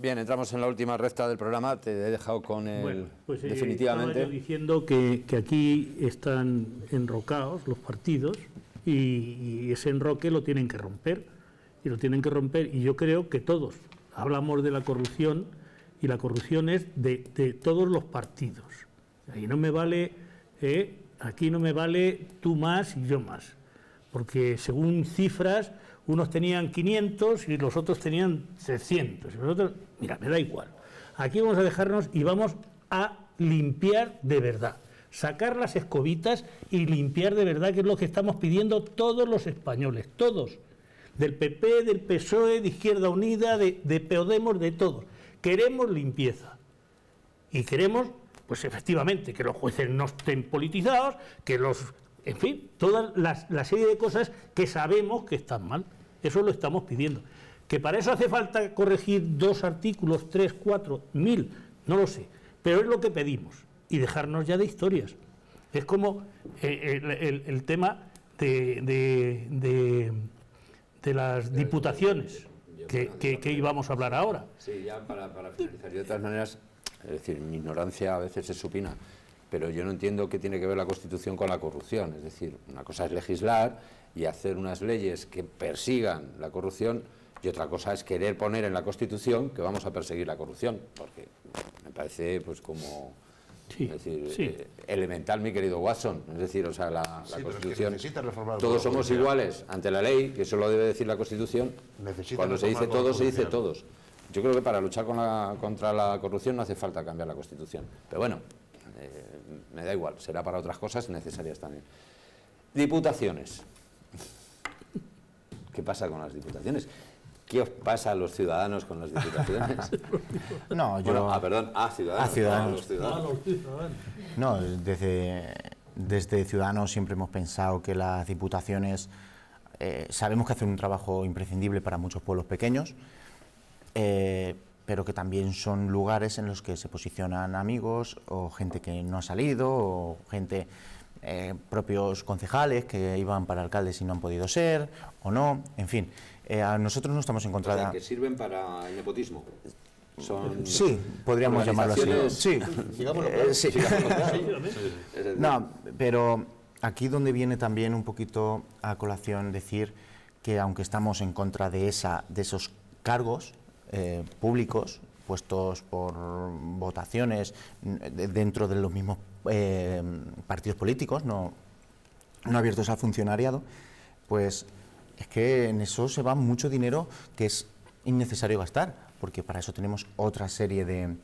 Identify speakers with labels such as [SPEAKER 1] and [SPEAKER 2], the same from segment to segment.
[SPEAKER 1] Bien, entramos en la última recta del programa. Te he dejado con el.
[SPEAKER 2] Bueno, pues eh,
[SPEAKER 1] definitivamente.
[SPEAKER 2] estaba yo diciendo que, que aquí están enrocados los partidos y, y ese enroque lo tienen que romper. Y lo tienen que romper. Y yo creo que todos hablamos de la corrupción y la corrupción es de, de todos los partidos. Ahí no me vale, eh, aquí no me vale tú más y yo más. Porque según cifras, unos tenían 500 y los otros tenían 600. Y los otros, mira, me da igual. Aquí vamos a dejarnos y vamos a limpiar de verdad. Sacar las escobitas y limpiar de verdad, que es lo que estamos pidiendo todos los españoles, todos. Del PP, del PSOE, de Izquierda Unida, de, de Podemos, de todos. Queremos limpieza. Y queremos, pues efectivamente, que los jueces no estén politizados, que los en fin, toda la, la, serie de cosas que sabemos que están mal. Eso lo estamos pidiendo. Que para eso hace falta corregir dos artículos, tres, cuatro, mil, no lo sé. Pero es lo que pedimos. Y dejarnos ya de historias. Es como eh, el, el, el, tema de, de, de, de las diputaciones que, que, que, íbamos a hablar ahora.
[SPEAKER 1] Sí, ya para, para finalizar. Yo, de todas maneras, es decir, mi ignorancia a veces es supina pero yo no entiendo qué tiene que ver la Constitución con la corrupción. Es decir, una cosa es legislar y hacer unas leyes que persigan la corrupción y otra cosa es querer poner en la Constitución que vamos a perseguir la corrupción, porque me parece pues como...
[SPEAKER 2] Sí,
[SPEAKER 1] es decir,
[SPEAKER 2] sí.
[SPEAKER 1] eh, elemental, mi querido Watson. Es decir, o sea, la, la
[SPEAKER 3] es que
[SPEAKER 1] Constitución. todos somos
[SPEAKER 3] Judicial.
[SPEAKER 1] iguales ante la ley, que eso lo debe decir la Constitución.
[SPEAKER 3] Necesita
[SPEAKER 1] Cuando se dice todos, se dice todos. Yo creo que para luchar con la- contra la corrupción no hace falta cambiar la Constitución. Pero bueno, eh, me da igual, será para otras cosas necesarias también. Diputaciones. ¿Qué pasa con las diputaciones? ¿Qué os pasa a los ciudadanos con las diputaciones?
[SPEAKER 4] No, yo...
[SPEAKER 1] Bueno, ah, perdón, a ciudadanos.
[SPEAKER 4] A ciudadanos.
[SPEAKER 1] no, a los ciudadanos.
[SPEAKER 4] No, desde, desde Ciudadanos siempre hemos pensado que las diputaciones eh, sabemos que hacen un trabajo imprescindible para muchos pueblos pequeños, eh, pero que también son lugares en los que se posicionan amigos o gente que no ha salido o gente eh, propios concejales que iban para alcaldes y no han podido ser o no, en fin. eh, a nosotros no estamos en contra de...
[SPEAKER 1] que sirven para el nepotismo. Son
[SPEAKER 4] Sí, podríamos llamarlo así. Sí,
[SPEAKER 3] Digámoslo
[SPEAKER 4] Eh,
[SPEAKER 3] claro.
[SPEAKER 4] sí.
[SPEAKER 1] Decir,
[SPEAKER 4] No, pero aquí donde viene también un poquito a colación decir que aunque estamos en contra de, esa, de esos cargos eh, públicos puestos por votaciones de- dentro de los mismos eh, partidos políticos, no, no abiertos al funcionariado, pues es que en eso se va mucho dinero que es innecesario gastar, porque para eso tenemos otra serie de,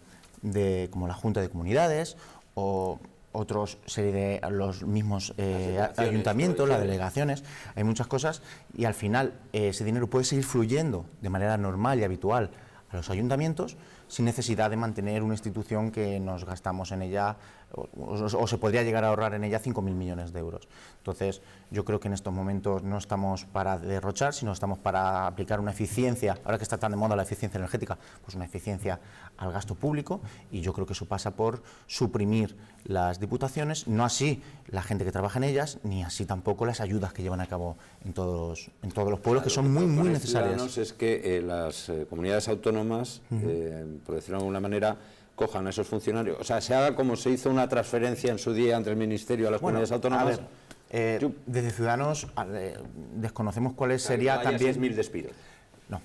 [SPEAKER 4] de como la Junta de Comunidades o otros serie de los mismos eh, ayuntamientos, las delegaciones, hay muchas cosas y al final eh, ese dinero puede seguir fluyendo de manera normal y habitual a los ayuntamientos sin necesidad de mantener una institución que nos gastamos en ella o, se podría llegar a ahorrar en ella 5.000 millones de euros. Entonces, yo creo que en estos momentos no estamos para derrochar, sino estamos para aplicar una eficiencia, ahora que está tan de moda la eficiencia energética, pues una eficiencia al gasto público y yo creo que eso pasa por suprimir las diputaciones, no así la gente que trabaja en ellas, ni así tampoco las ayudas que llevan a cabo en todos, en todos los pueblos, que son muy, muy necesarias.
[SPEAKER 1] es que eh, las eh, comunidades autónomas, eh, por decirlo de alguna manera, cojan a esos funcionarios. O sea, se haga como se hizo una transferencia en su día entre el Ministerio a las
[SPEAKER 4] Bueno,
[SPEAKER 1] comunidades autónomas.
[SPEAKER 4] eh, desde Ciudadanos eh, desconocemos cuáles sería también...
[SPEAKER 1] 6.000 despidos.
[SPEAKER 4] No.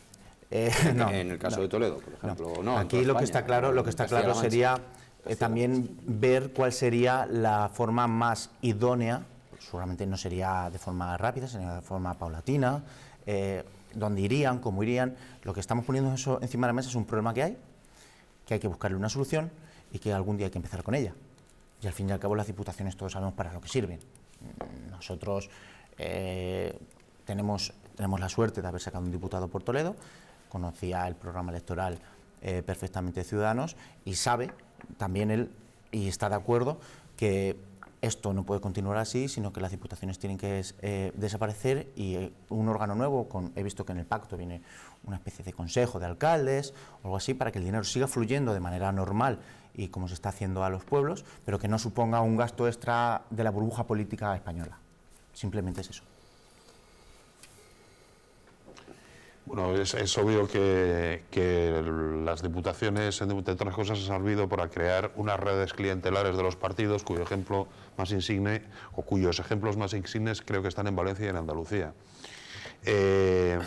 [SPEAKER 4] Eh, no,
[SPEAKER 1] en el caso
[SPEAKER 4] no.
[SPEAKER 1] de Toledo, por ejemplo. no,
[SPEAKER 4] Aquí lo que está claro, lo que está claro sería eh, también ver cuál sería la forma más idónea, seguramente no sería de forma rápida, sería de forma paulatina, dónde irían, cómo irían. Lo que estamos poniendo eso encima de la mesa es un problema que hay, que hay que buscarle una solución y que algún día hay que empezar con ella. Y al fin y al cabo las diputaciones todos sabemos para lo que sirven. Nosotros eh, tenemos, tenemos la suerte de haber sacado un diputado por Toledo, conocía el programa electoral eh, perfectamente de Ciudadanos y sabe también él y está de acuerdo que esto no puede continuar así, sino que las diputaciones tienen que eh, desaparecer y eh, un órgano nuevo, con, he visto que en el pacto viene una especie de consejo de alcaldes o algo así, para que el dinero siga fluyendo de manera normal y como se está haciendo a los pueblos, pero que no suponga un gasto extra de la burbuja política española. Simplemente es eso.
[SPEAKER 3] Bueno, es, obvio que, las diputaciones, entre otras cosas, han servido para crear unas redes clientelares de los partidos cuyo ejemplo más insigne, o cuyos ejemplos más insignes creo que están en Valencia y en Andalucía. Eh,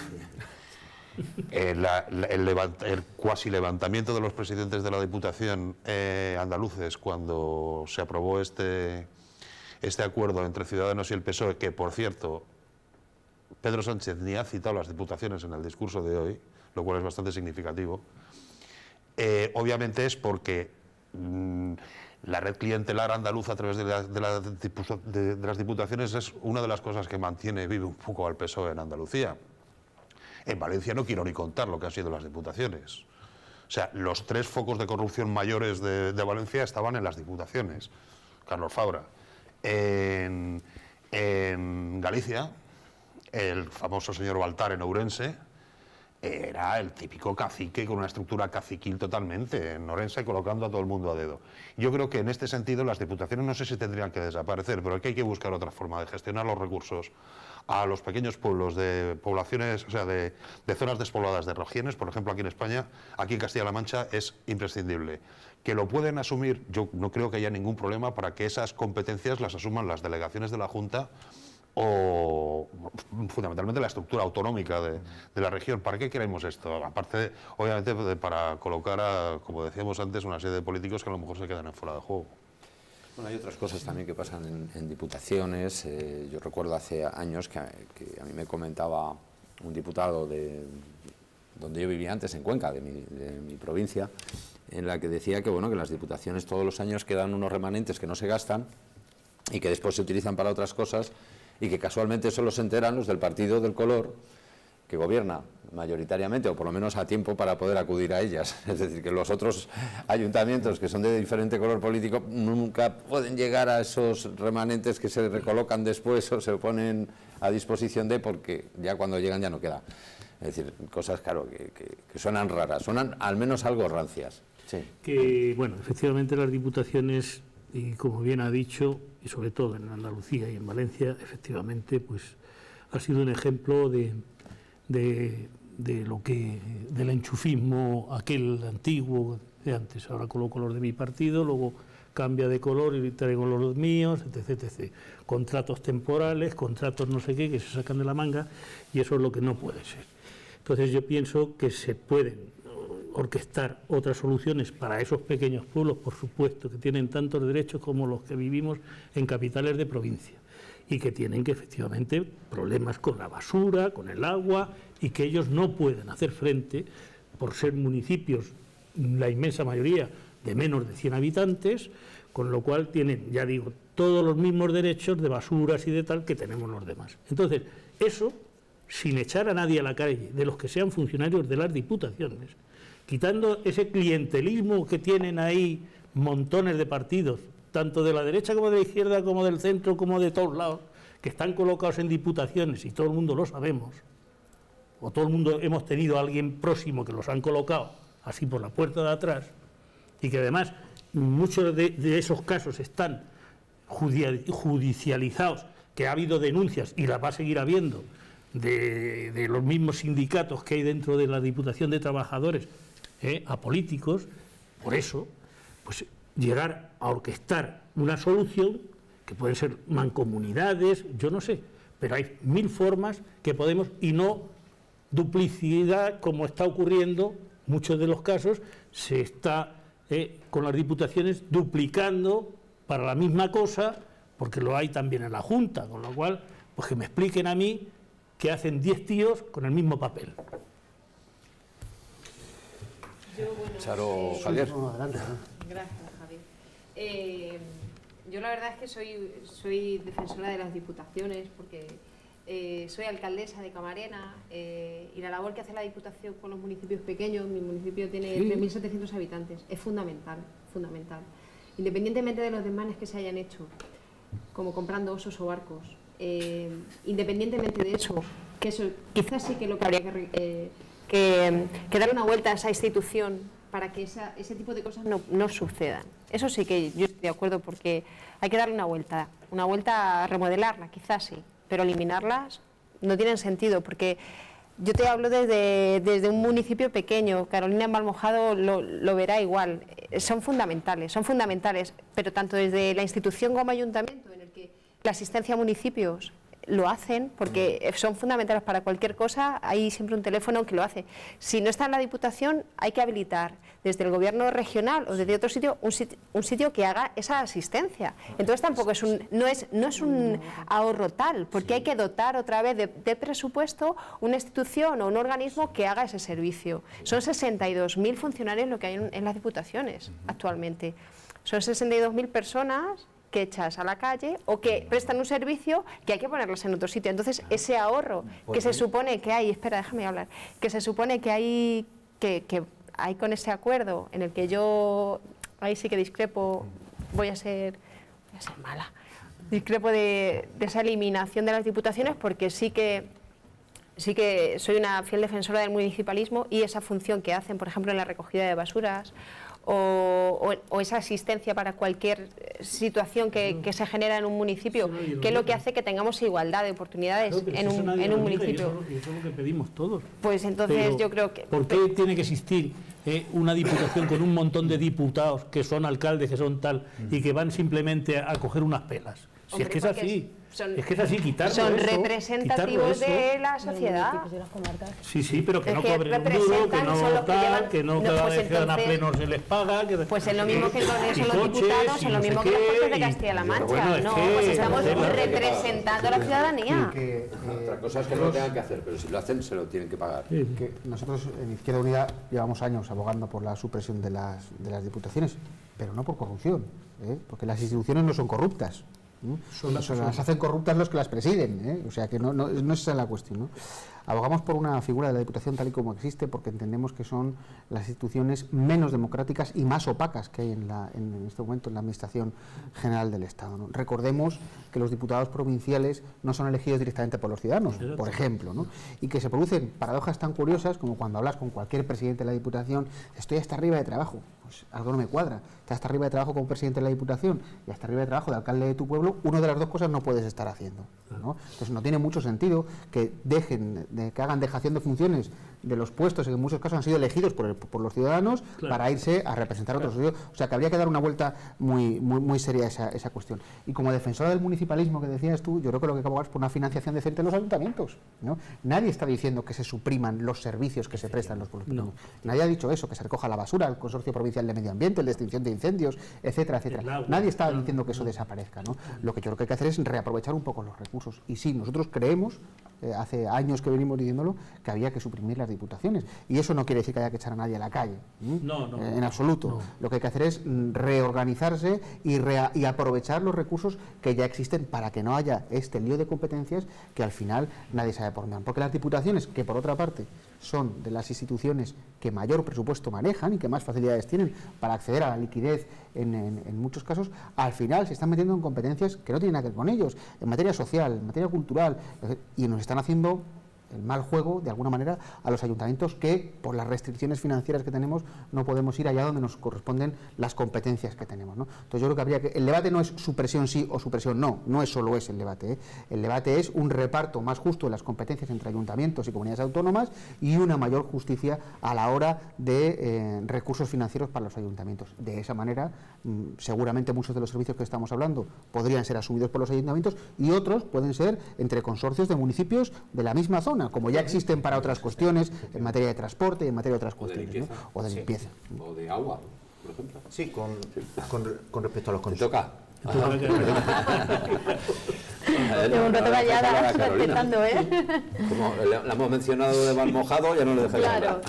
[SPEAKER 3] el, el, cuasi levantamiento de los presidentes de la Diputación eh, andaluces cuando se aprobó este, este acuerdo entre Ciudadanos y el PSOE, que por cierto Pedro Sánchez ni ha citado las diputaciones en el discurso de hoy, lo cual es bastante significativo, eh, obviamente es porque mm, la red clientelar andaluza a través de, las diputaciones es una de las cosas que mantiene vive un poco al PSOE en Andalucía. En Valencia no quiero ni contar lo que han sido las diputaciones. O sea, los tres focos de corrupción mayores de, Valencia estaban en las diputaciones. Carlos Fabra. En, en Galicia, el famoso señor Baltar en Ourense, era el típico cacique con una estructura caciquil totalmente, en Orense colocando a todo el mundo a dedo. Yo creo que en este sentido las diputaciones no sé si tendrían que desaparecer, pero aquí hay que buscar otra forma de gestionar los recursos a los pequeños pueblos de poblaciones, o sea, de, zonas despobladas de regiones, por ejemplo aquí en España, aquí en Castilla-La Mancha es imprescindible. Que lo pueden asumir, yo no creo que haya ningún problema para que esas competencias las asuman las delegaciones de la Junta o fundamentalmente la estructura autonómica de, la región. ¿Para qué queremos esto? Aparte, obviamente, para colocar, a, como decíamos antes, una serie de políticos que a lo mejor se quedan en fuera de juego.
[SPEAKER 1] Bueno, hay otras cosas también que pasan en, diputaciones. Eh, yo recuerdo hace años que, a mí me comentaba un diputado de donde yo vivía antes, en Cuenca, de mi, de mi provincia, en la que decía que, bueno, que las diputaciones todos los años quedan unos remanentes que no se gastan y que después se utilizan para otras cosas y que casualmente solo se enteran los del partido del color que gobierna mayoritariamente, o por lo menos a tiempo para poder acudir a ellas. Es decir, que los otros ayuntamientos que son de diferente color político nunca pueden llegar a esos remanentes que se recolocan después o se ponen a disposición de, porque ya cuando llegan ya no queda. Es decir, cosas, claro, que, que, suenan raras, suenan al menos algo rancias.
[SPEAKER 2] Sí. Que, bueno, efectivamente las diputaciones, y como bien ha dicho, y sobre todo en Andalucía y en Valencia, efectivamente, pues ha sido un ejemplo de, de, lo que del enchufismo aquel antiguo de antes. Ahora con color de mi partido, luego cambia de color y traigo los míos, etc, etc. Contratos temporales, contratos no sé qué, que se sacan de la manga, y eso es lo que no puede ser. Entonces yo pienso que se pueden orquestar otras soluciones para esos pequeños pueblos, por supuesto, que tienen tantos derechos como los que vivimos en capitales de provincia y que tienen que efectivamente problemas con la basura, con el agua y que ellos no pueden hacer frente por ser municipios, la inmensa mayoría de menos de 100 habitantes, con lo cual tienen, ya digo, todos los mismos derechos de basuras y de tal que tenemos los demás. Entonces, eso, sin echar a nadie a la calle, de los que sean funcionarios de las diputaciones, quitando ese clientelismo que tienen ahí montones de partidos, tanto de la derecha como de la izquierda, como del centro, como de todos lados, que están colocados en diputaciones y todo el mundo lo sabemos, o todo el mundo hemos tenido a alguien próximo que los han colocado así por la puerta de atrás, y que además muchos de, esos casos están judicializados, que ha habido denuncias y las va a seguir habiendo de, los mismos sindicatos que hay dentro de la Diputación de Trabajadores ¿eh? a políticos, por eso, pues llegar a orquestar una solución, que pueden ser mancomunidades, yo no sé, pero hay mil formas que podemos, y no duplicidad como está ocurriendo, muchos de los casos, se está ¿eh? con las diputaciones duplicando para la misma cosa, porque lo hay también en la Junta, con lo cual, pues que me expliquen a mí que hacen 10 tíos con el mismo papel.
[SPEAKER 1] Yo, Charo Javier.
[SPEAKER 5] Gracias, Javier. Eh, yo la verdad es que soy, soy defensora de las diputaciones porque eh, soy alcaldesa de Camarena eh, y la labor que hace la Diputación con los municipios pequeños, mi municipio tiene 3.700 habitantes, es fundamental, fundamental. Independientemente de los desmanes que se hayan hecho, como comprando osos o barcos, independientemente de eso, que eso quizás sí que lo que habría que que, dar una vuelta a esa institución para que ese tipo de cosas no, sucedan. Eso sí que yo estoy de acuerdo porque hay que darle una vuelta, una vuelta a remodelarla, quizás sí, pero eliminarlas no tienen sentido porque Yo te hablo desde, desde un municipio pequeño, Carolina Malmojado lo, lo verá igual. Eh, Son fundamentales, son fundamentales, pero tanto desde la institución como ayuntamiento, en el que la asistencia a municipios lo hacen, porque son fundamentales para cualquier cosa, hay siempre un teléfono que lo hace. Si no está en la Diputación, hay que habilitar desde el gobierno regional o desde otro sitio un, sit- un sitio que haga esa asistencia. Entonces tampoco es un, no es, no es un ahorro tal, porque hay que dotar otra vez de, de presupuesto una institución o un organismo que haga ese servicio. Son 62.000 funcionarios lo que hay en, en las diputaciones actualmente. Son 62.000 personas que echas a la calle o que prestan un servicio que hay que ponerlos en otro sitio. Entonces, ese ahorro que se supone que hay, espera, déjame hablar, que se supone que hay, que, que hay con ese acuerdo en el que yo, ahí sí que discrepo, voy a ser, voy a ser mala, discrepo de, de esa eliminación de las diputaciones porque sí que sí que soy una fiel defensora del municipalismo y esa función que hacen, por ejemplo, en la recogida de basuras o, o- o esa asistencia para cualquier eh, situación que, que se genera en un municipio, que es lo que hace que tengamos igualdad de oportunidades
[SPEAKER 2] Claro,
[SPEAKER 5] en un, en un municipio.
[SPEAKER 2] eso- y eso es lo que pedimos todos.
[SPEAKER 5] Pues entonces
[SPEAKER 2] Pero,
[SPEAKER 5] yo creo que...
[SPEAKER 2] ¿Por qué tiene que existir eh, una diputación con un montón de diputados que son alcaldes, que son tal, y que van simplemente a coger unas pelas? Si
[SPEAKER 5] Hombre,
[SPEAKER 2] es que es así.
[SPEAKER 5] son-
[SPEAKER 2] es que es así, quitarlo
[SPEAKER 5] Son
[SPEAKER 2] eso,
[SPEAKER 5] representativos
[SPEAKER 2] eso.
[SPEAKER 5] de la sociedad.
[SPEAKER 2] Sí, sí, pero que
[SPEAKER 5] Es
[SPEAKER 2] no
[SPEAKER 5] que
[SPEAKER 2] cobren un duro, que no tal, que no,
[SPEAKER 5] no,
[SPEAKER 2] cada
[SPEAKER 5] pues
[SPEAKER 2] vez que a pleno se les paga. Que,
[SPEAKER 5] Pues es lo mismo que con
[SPEAKER 2] y
[SPEAKER 5] eso los
[SPEAKER 2] coches,
[SPEAKER 5] diputados, es lo mismo que los jueces de Castilla-La Mancha.
[SPEAKER 2] Bueno, es
[SPEAKER 5] no,
[SPEAKER 2] que-
[SPEAKER 5] pues estamos representando a la ciudadanía.
[SPEAKER 6] que, eh,
[SPEAKER 1] Otra cosa es que no lo tengan que hacer, pero si lo hacen, se lo tienen que pagar.
[SPEAKER 2] Sí.
[SPEAKER 6] que nosotros en Izquierda Unida llevamos años abogando por la supresión de las, de las diputaciones, pero no por corrupción, ¿eh? porque las instituciones no son corruptas. ¿No?
[SPEAKER 2] Son las
[SPEAKER 6] hacen corruptas los que las presiden, ¿eh? o sea que no, no, no es esa la cuestión. ¿no? Abogamos por una figura de la Diputación tal y como existe porque entendemos que son las instituciones menos democráticas y más opacas que hay en, la- en este momento en la Administración General del Estado. ¿no? Recordemos que los diputados provinciales no son elegidos directamente por los ciudadanos, por ejemplo, ¿no? y que se producen paradojas tan curiosas como cuando hablas con cualquier presidente de la Diputación, estoy hasta arriba de trabajo, pues algo no me cuadra, estás hasta arriba de trabajo como presidente de la Diputación y hasta arriba de trabajo de alcalde de tu pueblo, una de las dos cosas no puedes estar haciendo. ¿no? Entonces no tiene mucho sentido que dejen, de- que hagan dejación de funciones de los puestos que en muchos casos han sido elegidos por, el- por los ciudadanos
[SPEAKER 2] Claro.
[SPEAKER 6] para irse a representar a otros. sitios. O sea que habría que dar una vuelta muy, muy, muy seria a esa, esa cuestión. Y como defensora del municipalismo que decías tú, yo creo que lo que hay que abogar es por una financiación decente de los ayuntamientos. ¿no? Nadie está diciendo que se supriman los servicios que se prestan los pueblos. Nadie ha dicho eso, que se recoja la basura, el Consorcio Provincial de Medio Ambiente, el de extinción de incendios, etcétera, etcétera.
[SPEAKER 2] agua.
[SPEAKER 6] Nadie está diciendo que eso desaparezca. ¿no? Lo que yo creo que hay que hacer es reaprovechar un poco los recursos. Y sí, nosotros creemos, eh, hace años que venimos diciéndolo, que había que suprimir las diputaciones. Y eso no quiere decir que haya que echar a nadie a la calle.
[SPEAKER 2] No, no.
[SPEAKER 6] Eh, en absoluto. Lo que hay que hacer es reorganizarse y, rea- y aprovechar los recursos que ya existen para que no haya este lío de competencias que al final nadie sabe por dónde. Porque las diputaciones, que por otra parte son de las instituciones que mayor presupuesto manejan y que más facilidades tienen para acceder a la liquidez en, muchos casos, al final se están metiendo en competencias que no tienen nada que ver con ellos, en materia social, en materia cultural, y nos están haciendo el mal juego, de alguna manera, a los ayuntamientos que, por las restricciones financieras que tenemos, no podemos ir allá donde nos corresponden las competencias que tenemos. Entonces yo creo que habría que... El debate no es supresión sí o supresión no, no es solo es el debate. ¿eh? El debate es un reparto más justo de las competencias entre ayuntamientos y comunidades autónomas y una mayor justicia a la hora de eh, recursos financieros para los ayuntamientos. De esa manera, mm, seguramente muchos de los servicios que estamos hablando podrían ser asumidos por los ayuntamientos y otros pueden ser entre consorcios de municipios de la misma zona, como ya existen para otras cuestiones en materia de transporte y en materia de otras
[SPEAKER 1] O de
[SPEAKER 6] cuestiones. ¿no? O de limpieza.
[SPEAKER 1] O de agua, por ejemplo.
[SPEAKER 4] Sí, con, con, con respecto a los
[SPEAKER 1] ¿Te
[SPEAKER 4] consumos.
[SPEAKER 1] toca?
[SPEAKER 7] Llevo un rato callada, respetando, ¿eh?
[SPEAKER 1] Como la hemos mencionado de mal mojado, ya no le dejáis
[SPEAKER 7] Claro.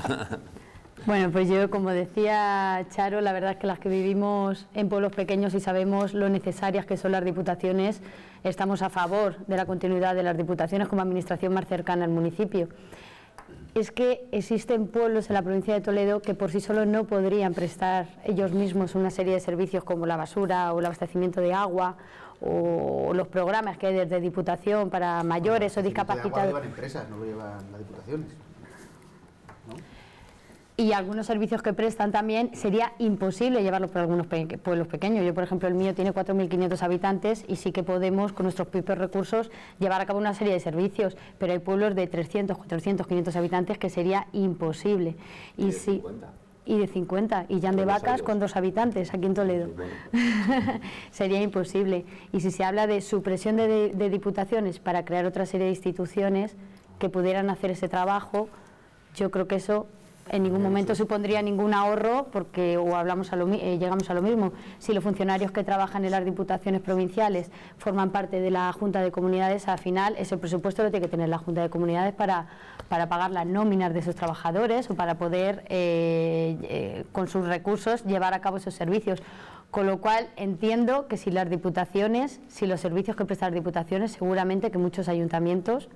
[SPEAKER 7] Bueno, pues yo, como decía Charo, la verdad es que las que vivimos en pueblos pequeños y sabemos lo necesarias que son las diputaciones, estamos a favor de la continuidad de las diputaciones como administración más cercana al municipio. Es que existen pueblos en la provincia de Toledo que por sí solos no podrían prestar ellos mismos una serie de servicios como la basura o el abastecimiento de agua o los programas que hay desde Diputación para mayores o discapacitados.
[SPEAKER 6] empresas, no lo llevan las diputaciones.
[SPEAKER 7] Y algunos servicios que prestan también sería imposible llevarlos por algunos pueblos pequeños. Yo, por ejemplo, el mío tiene 4.500 habitantes y sí que podemos, con nuestros propios recursos, llevar a cabo una serie de servicios, pero hay pueblos de 300, 400, 500 habitantes que sería imposible.
[SPEAKER 1] Y, de 50.
[SPEAKER 7] Y de 50. Y ya de Vacas con dos habitantes aquí en Toledo. sería imposible. Y si se habla de supresión de diputaciones para crear otra serie de instituciones que pudieran hacer ese trabajo, yo creo que eso en ningún momento supondría ningún ahorro porque o hablamos a lo, eh, llegamos a lo mismo. Si los funcionarios que trabajan en las diputaciones provinciales forman parte de la Junta de Comunidades, al final ese presupuesto lo tiene que tener la Junta de Comunidades para, para pagar las nóminas de sus trabajadores o para poder, eh, eh, con sus recursos, llevar a cabo esos servicios. Con lo cual entiendo que si las diputaciones, si los servicios que prestan las diputaciones, seguramente que muchos ayuntamientos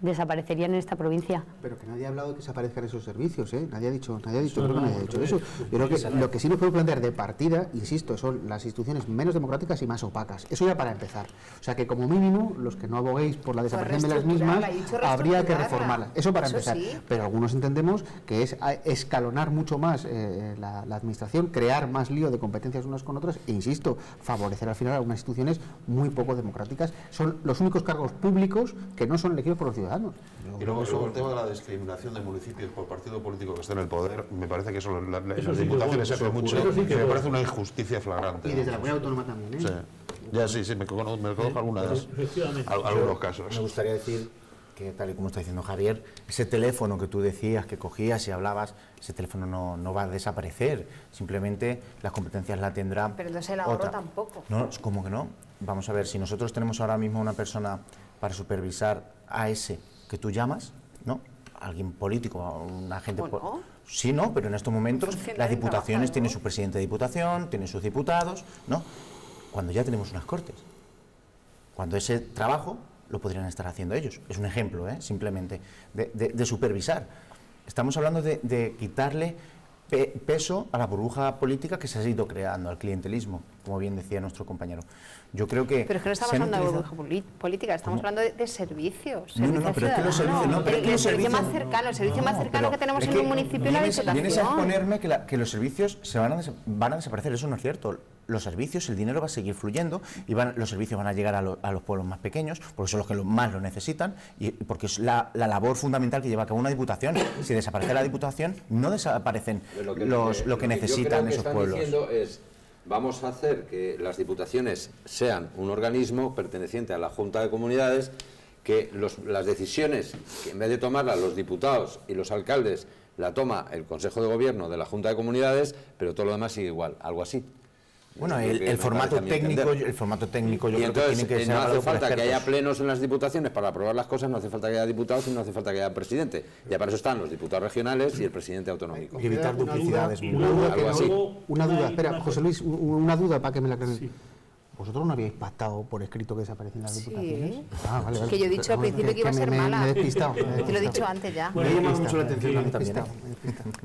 [SPEAKER 7] desaparecerían en esta provincia.
[SPEAKER 6] Pero que nadie ha hablado de que desaparezcan esos servicios, ¿eh? Nadie ha dicho, nadie ha dicho, creo que nadie ha dicho eso. Yo creo que lo que sí nos puede plantear de partida, insisto, son las instituciones menos democráticas y más opacas. Eso ya para empezar. O sea que como mínimo, los que no aboguéis por la desaparición de las mismas, habría que reformarlas. Eso para empezar. Pero algunos entendemos que es escalonar mucho más eh, la, la, administración, crear más lío de competencias unas con otras e, insisto, favorecer al final a algunas instituciones muy poco democráticas. Son los únicos cargos públicos que no son elegidos por los ciudadanos
[SPEAKER 3] y luego, el tema de la discriminación de municipios por partido político que esté en el poder, me parece que eso, la, las diputaciones se mucho, que me parece una injusticia flagrante.
[SPEAKER 6] Y desde la comunidad autónoma también, ¿eh?
[SPEAKER 3] Sí. Ya sí, sí, me conozco, me conozco algunas, algunos casos.
[SPEAKER 4] Me gustaría decir que, tal y como está diciendo Javier, ese teléfono que tú decías, que cogías y hablabas, ese teléfono no, no va a desaparecer. Simplemente las competencias la tendrá.
[SPEAKER 5] Pero entonces el ahorro tampoco.
[SPEAKER 4] No, ¿cómo que no? Vamos a ver, si nosotros tenemos ahora mismo una persona para supervisar a ese que tú llamas, ¿no? Alguien político, un agente... Bueno. Sí, no, pero en estos momentos las diputaciones tienen su presidente de diputación, tienen sus diputados, ¿no? Cuando ya tenemos unas cortes. Cuando ese trabajo lo podrían estar haciendo ellos. Es un ejemplo, ¿eh? simplemente, de, supervisar. Estamos hablando de, quitarle peso a la burbuja política que se ha ido creando, al clientelismo, como bien decía nuestro compañero. Yo creo que...
[SPEAKER 5] Pero es que no estamos hablando de burbuja política, estamos hablando de, servicios.
[SPEAKER 4] No, no, no, pero es que los servicios... No, pero
[SPEAKER 5] el, servicio más cercano, el servicio más cercano que tenemos en un municipio es la.
[SPEAKER 4] Vienes a exponerme que, que los servicios se van a, van a desaparecer, eso no es cierto los servicios, el dinero va a seguir fluyendo y van, los servicios van a llegar a, a, los pueblos más pequeños, porque son los que más lo necesitan y porque es la, la, labor fundamental que lleva a cabo una diputación. Si desaparece la diputación, no desaparecen lo que, los, lo que necesitan esos pueblos.
[SPEAKER 1] Es, vamos a hacer que las diputaciones sean un organismo perteneciente a la Junta de Comunidades, que las decisiones, que en vez de tomarlas los diputados y los alcaldes, la toma el Consejo de Gobierno de la Junta de Comunidades, pero todo lo demás sigue igual, algo así.
[SPEAKER 4] Bueno, el, formato técnico, el formato técnico yo creo que tiene que
[SPEAKER 1] eh, no hace falta que haya plenos en las diputaciones para aprobar las cosas, no hace falta que haya diputados y no hace falta que haya presidente. Ya para eso están los diputados regionales y el presidente autonómico.
[SPEAKER 4] Y evitar duplicidades.
[SPEAKER 6] Una duda, algo así. Una duda, espera, José Luis, una duda para que me la aclaren. ¿Vosotros no habíais pactado por escrito que desaparecen las diputaciones?
[SPEAKER 5] Sí. Ah, vale, vale. Que yo he dicho al principio que, iba a ser mala.
[SPEAKER 6] Me he despistado.
[SPEAKER 5] Te lo he dicho antes ya.
[SPEAKER 6] me ha llamado mucho la atención también.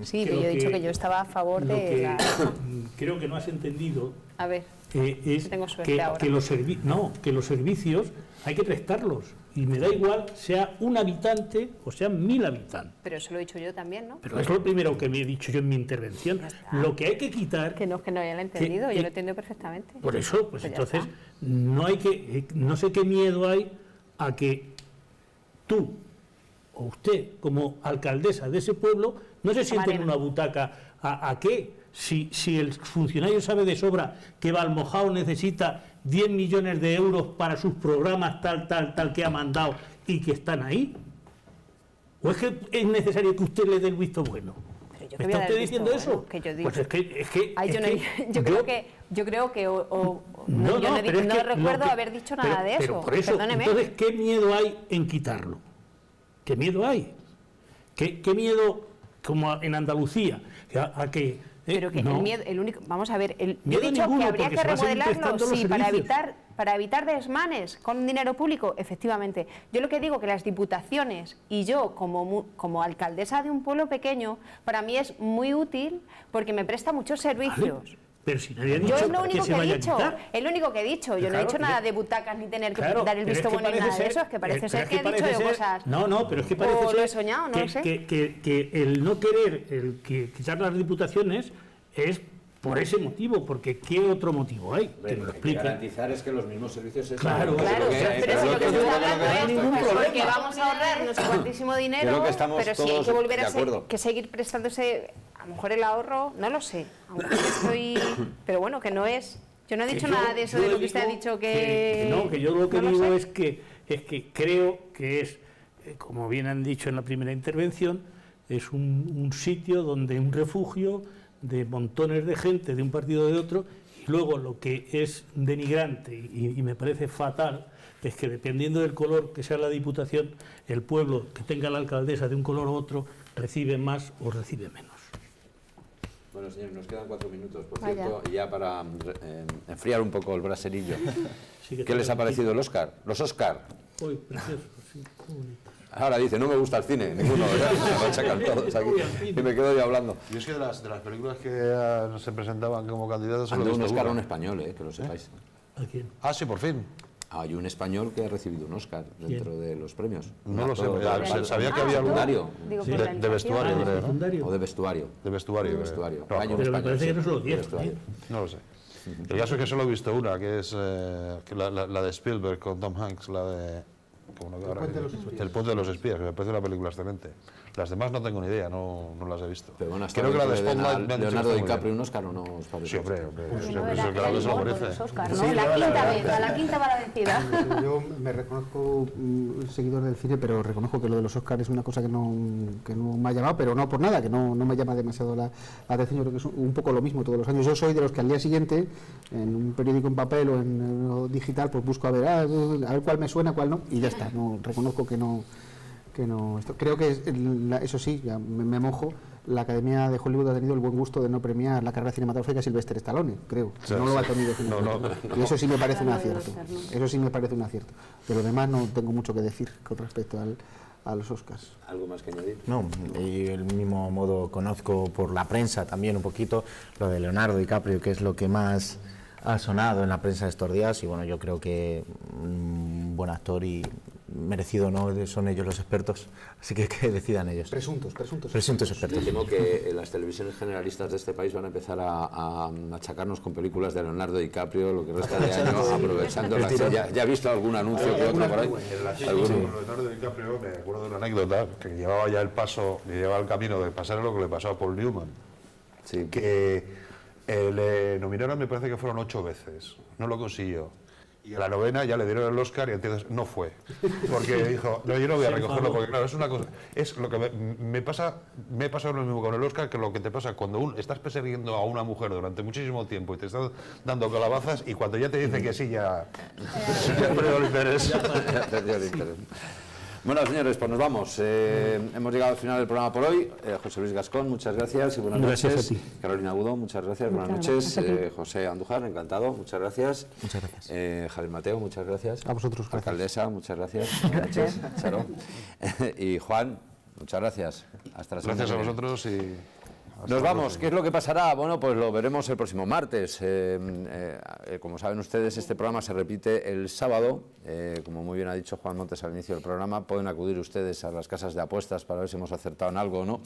[SPEAKER 5] Sí, que yo he dicho que yo estaba a favor de...
[SPEAKER 2] Creo que no has entendido...
[SPEAKER 5] A ver
[SPEAKER 2] es que, los no, que los servicios hay que prestarlos. Y me da igual sea un habitante o sean mil habitantes.
[SPEAKER 5] Pero eso lo he dicho yo también, ¿no?
[SPEAKER 2] Pero es lo primero que me he dicho yo en mi intervención. Lo que hay que quitar...
[SPEAKER 5] Que no, que no haya entendido, yo lo entiendo perfectamente.
[SPEAKER 2] Por eso, pues, pues entonces, no hay que... Eh, no sé qué miedo hay a que tú o usted, como alcaldesa de ese pueblo, no se siente en una butaca a, a qué si, si el funcionario sabe de sobra que Balmojao necesita 10 millones de euros para sus programas tal, tal, tal que ha mandado y que están ahí? ¿O es que es necesario que usted le dé el visto bueno? ¿Me está usted diciendo eso?
[SPEAKER 5] que yo
[SPEAKER 2] digo. Pues es que, es que,
[SPEAKER 5] yo, yo, creo que yo creo que o, no, yo no, recuerdo haber dicho nada de eso.
[SPEAKER 2] por eso entonces qué miedo hay en quitarlo. ¿Qué miedo hay? ¿Qué, qué miedo como en Andalucía a que
[SPEAKER 5] pero que el miedo, el único, vamos a ver, el, yo he dicho que habría que remodelarlo, sí, para evitar, para evitar desmanes con dinero público, efectivamente. Yo lo que digo que las diputaciones y yo como, como alcaldesa de un pueblo pequeño, para mí es muy útil porque me presta muchos servicios.
[SPEAKER 2] Pero si nadie ha
[SPEAKER 5] Yo
[SPEAKER 2] dicho
[SPEAKER 5] es lo
[SPEAKER 2] que
[SPEAKER 5] único
[SPEAKER 2] se
[SPEAKER 5] que he
[SPEAKER 2] vaya
[SPEAKER 5] dicho, es lo único que he dicho. Yo no he dicho nada de butacas ni tener que
[SPEAKER 2] Claro,
[SPEAKER 5] dar el
[SPEAKER 2] es
[SPEAKER 5] visto
[SPEAKER 2] que
[SPEAKER 5] bueno ni nada de eso. Es que parece ser
[SPEAKER 2] pero
[SPEAKER 5] que he dicho yo
[SPEAKER 2] ser-
[SPEAKER 5] cosas.
[SPEAKER 2] No, no, pero es que parece
[SPEAKER 5] O lo
[SPEAKER 2] ser
[SPEAKER 5] he soñado, no
[SPEAKER 2] que,
[SPEAKER 5] lo sé.
[SPEAKER 2] Que, que- que el no querer el que quitar las diputaciones es por ese motivo, porque ¿qué otro motivo hay? Que me lo
[SPEAKER 1] lo que hay que
[SPEAKER 2] expliquen.
[SPEAKER 1] garantizar es que los mismos servicios se
[SPEAKER 2] Claro,
[SPEAKER 5] Claro,
[SPEAKER 1] Pero que-
[SPEAKER 5] pero si lo que se
[SPEAKER 1] yo
[SPEAKER 5] está hablando
[SPEAKER 1] que-
[SPEAKER 5] es
[SPEAKER 2] ningún problema.
[SPEAKER 5] porque vamos a ahorrar no sé cuantísimo dinero,
[SPEAKER 1] Creo que estamos
[SPEAKER 5] pero si hay que volver a que seguir prestándose, a lo mejor el ahorro, no lo sé. A lo mejor estoy, pero bueno, que no es. Yo no he dicho
[SPEAKER 2] yo-
[SPEAKER 5] nada de eso de lo que usted ha dicho que,
[SPEAKER 2] que no, que yo lo que
[SPEAKER 5] no
[SPEAKER 2] digo es que es que creo que es, eh, como bien han dicho en la primera intervención, es un, un sitio donde un refugio de montones de gente de un partido o de otro y luego lo que es denigrante y, y me parece fatal es que dependiendo del color que sea la diputación, el pueblo que tenga la alcaldesa de un color u otro recibe más o recibe menos.
[SPEAKER 1] Bueno, señores, nos quedan cuatro minutos, por
[SPEAKER 5] Vaya.
[SPEAKER 1] cierto, y ya para eh, enfriar un poco el braserillo.
[SPEAKER 2] Sí
[SPEAKER 1] ¿Qué les ha parecido el Oscar? Los Oscar.
[SPEAKER 2] Uy, precioso, sí.
[SPEAKER 1] Ahora dice, no me gusta el cine, ninguno, achacan todos aquí. Y me quedo yo hablando.
[SPEAKER 3] Yo es que de las, de las películas que ah, se presentaban como candidatos he
[SPEAKER 1] Ande un Oscar a un español, eh, que lo sepáis.
[SPEAKER 2] ¿A quién?
[SPEAKER 3] Ah, sí, por fin.
[SPEAKER 1] Hay un español que ha recibido un Oscar dentro de los premios.
[SPEAKER 3] No lo sé, sabía que había
[SPEAKER 5] tú.
[SPEAKER 3] algún...
[SPEAKER 1] Secundario.
[SPEAKER 5] Digo,
[SPEAKER 2] Sí.
[SPEAKER 5] por
[SPEAKER 3] De- vestuario,
[SPEAKER 2] Ah,
[SPEAKER 3] creo, ¿no?
[SPEAKER 2] secundario.
[SPEAKER 1] O de vestuario.
[SPEAKER 3] De vestuario.
[SPEAKER 1] De vestuario. Un
[SPEAKER 2] Pero me
[SPEAKER 1] español,
[SPEAKER 2] parece
[SPEAKER 1] sí,
[SPEAKER 2] que no se lo
[SPEAKER 1] vestuario.
[SPEAKER 2] ¿eh?
[SPEAKER 3] No lo sé. El caso es que solo he visto una, que es eh, que la, la- la de Spielberg con Tom Hanks, la de... ¿cómo no? Ahora
[SPEAKER 6] Puente
[SPEAKER 3] que-
[SPEAKER 6] de los Espías.
[SPEAKER 3] El Puente de los Espías, que me parece una película excelente. Las demás no tengo ni idea, no, no las he visto.
[SPEAKER 1] Pero bueno, hasta
[SPEAKER 3] Creo que la de Spotlight me han dicho
[SPEAKER 1] Leonardo DiCaprio
[SPEAKER 3] bien.
[SPEAKER 1] un Oscar o no os parece?
[SPEAKER 3] Sí, hombre, hombre,
[SPEAKER 5] Pues
[SPEAKER 3] eso-
[SPEAKER 5] no,
[SPEAKER 3] eso
[SPEAKER 5] era-
[SPEAKER 3] claro que se lo
[SPEAKER 5] era
[SPEAKER 3] merece.
[SPEAKER 5] los Oscar, ¿no?
[SPEAKER 6] Sí,
[SPEAKER 5] la
[SPEAKER 6] la
[SPEAKER 5] quinta vez, a la quinta va la vencida.
[SPEAKER 6] Yo me reconozco mm, seguidor del cine, pero reconozco que lo de los Oscars es una cosa que no, que no me ha llamado, pero no por nada, que no, no me llama demasiado la, la atención. Yo creo que es un poco lo mismo todos los años. Yo soy de los que al día siguiente, en un periódico en papel o en, en lo digital, pues busco a ver, ah, a ver cuál me suena, cuál no, y ya está. No, reconozco que no. Que no esto, creo que es el- la- eso sí, ya me, me mojo. La Academia de Hollywood ha tenido el buen gusto de no premiar la carrera cinematográfica de Sylvester Stallone, creo.
[SPEAKER 3] Sí,
[SPEAKER 6] no lo ha tenido.
[SPEAKER 3] No, no.
[SPEAKER 6] Y eso sí me parece un acierto. Eso sí me parece un acierto. De lo demás no tengo mucho que decir con respecto al- a los Oscars.
[SPEAKER 1] ¿Algo más que añadir?
[SPEAKER 4] No, y del mismo modo conozco por la prensa también un poquito lo de Leonardo DiCaprio, que es lo que más ha sonado en la prensa estos días y bueno, yo creo que un buen actor y merecido no son ellos los expertos, así que que decidan ellos.
[SPEAKER 6] Presuntos, presuntos.
[SPEAKER 4] Presuntos
[SPEAKER 1] Me
[SPEAKER 4] expertos.
[SPEAKER 1] temo que eh, las televisiones generalistas de este país van a empezar a, a achacarnos con películas de Leonardo DiCaprio lo que resta de año, aprovechando la ya, ya he visto algún anuncio que otro por ahí. Alguno.
[SPEAKER 3] Leonardo DiCaprio, me acuerdo de una anécdota, que llevaba ya el paso, llevaba el camino de pasar lo que le pasó a Paul Newman.
[SPEAKER 1] Sí.
[SPEAKER 3] que eh, le nominaron, me parece que fueron ocho veces, no lo consiguió. Y a la novena ya le dieron el Oscar y entonces no fue. Porque dijo, no, yo no voy a recogerlo porque claro, es una cosa, es lo que me, me pasa, me pasa lo mismo con el Oscar que lo que te pasa cuando un- estás persiguiendo a una mujer durante muchísimo tiempo y te estás dando calabazas y cuando ya te dice que sí ya, ya perdió el interés.
[SPEAKER 1] Ya perdió el interés. Bueno, señores, pues nos vamos. Eh, hemos llegado al final del programa por hoy. Eh, José Luis Gascón, muchas gracias y buenas
[SPEAKER 2] Gracias
[SPEAKER 1] noches.
[SPEAKER 2] a ti.
[SPEAKER 1] Carolina Agudo, muchas gracias, buenas noches.
[SPEAKER 7] gracias.
[SPEAKER 1] Eh, José Andújar, encantado, muchas gracias.
[SPEAKER 4] Muchas gracias.
[SPEAKER 1] Eh, Javier Mateo, muchas gracias.
[SPEAKER 6] A vosotros, gracias.
[SPEAKER 1] Alcaldesa, muchas gracias. Buenas noches, Charo. y Juan, muchas gracias. Hasta la semana
[SPEAKER 3] Gracias a vosotros y...
[SPEAKER 1] Nos vamos. ¿Qué es lo que pasará? Bueno, pues lo veremos el próximo martes. Eh, eh, eh, como saben ustedes, este programa se repite el sábado. Eh, como muy bien ha dicho Juan Montes al inicio del programa, pueden acudir ustedes a las casas de apuestas para ver si hemos acertado en algo o no.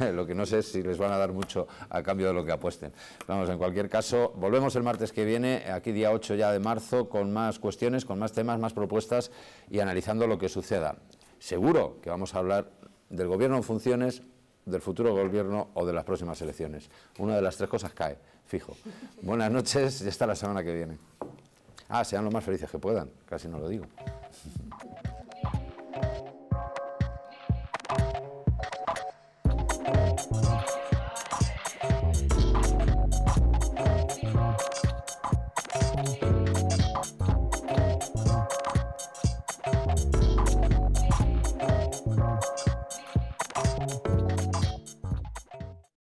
[SPEAKER 1] lo que no sé es si les van a dar mucho a cambio de lo que apuesten. Vamos, en cualquier caso, volvemos el martes que viene, aquí día 8 ya de marzo, con más cuestiones, con más temas, más propuestas y analizando lo que suceda. Seguro que vamos a hablar del gobierno en funciones, del futuro gobierno o de las próximas elecciones. Una de las tres cosas cae, fijo. Buenas noches y hasta la semana que viene. Ah, sean lo más felices que puedan, casi no lo digo.